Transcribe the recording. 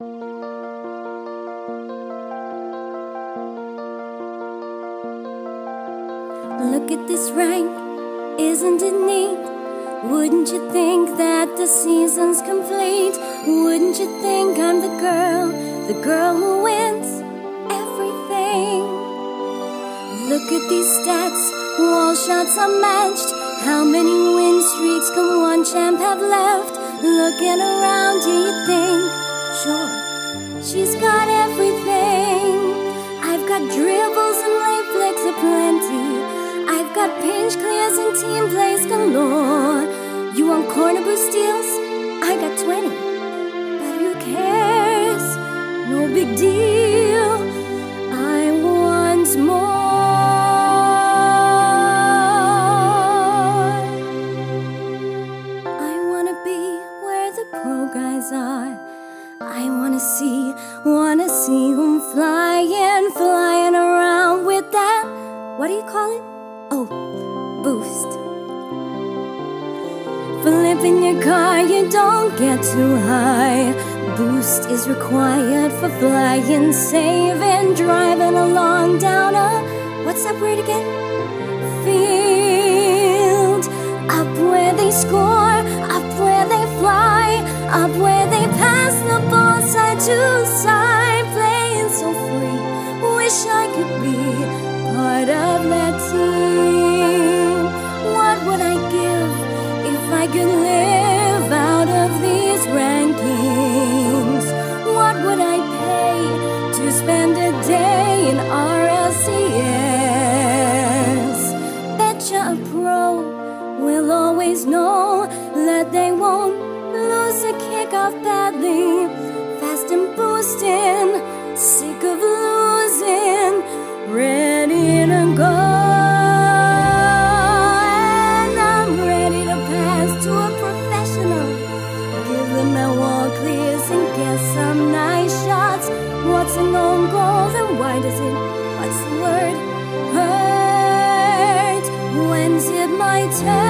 Look at this rank, isn't it neat? Wouldn't you think that the season's complete? Wouldn't you think I'm the girl, the girl who wins everything? Look at these stats, all shots are matched. How many win streaks can one champ have left? Looking around, do you think? Sure, she's got everything. I've got dribbles and late flicks aplenty. I've got pinch clears and team plays galore. You want corner boost steals? I got 20. But who cares? No big deal. I want more. I wanna be where the pro guys are. I wanna see, wanna see them flying, flying around with that. What do you call it? Oh, boost. Flipping your car, you don't get too high. Boost is required for flying, saving, driving along down a what's that word again? Field. into time, playing so free. Wish I could be part of that team. What would I give if I could live out of these rankings? What would I pay to spend a day in RLCS? Betcha a pro will always know that they won't lose a kickoff badly and boosting, sick of losing, ready to go. And I'm ready to pass to a professional. Give them my wall clears and get some nice shots. What's an own goal and why does it, what's the word, hurt? When's it my turn?